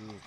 그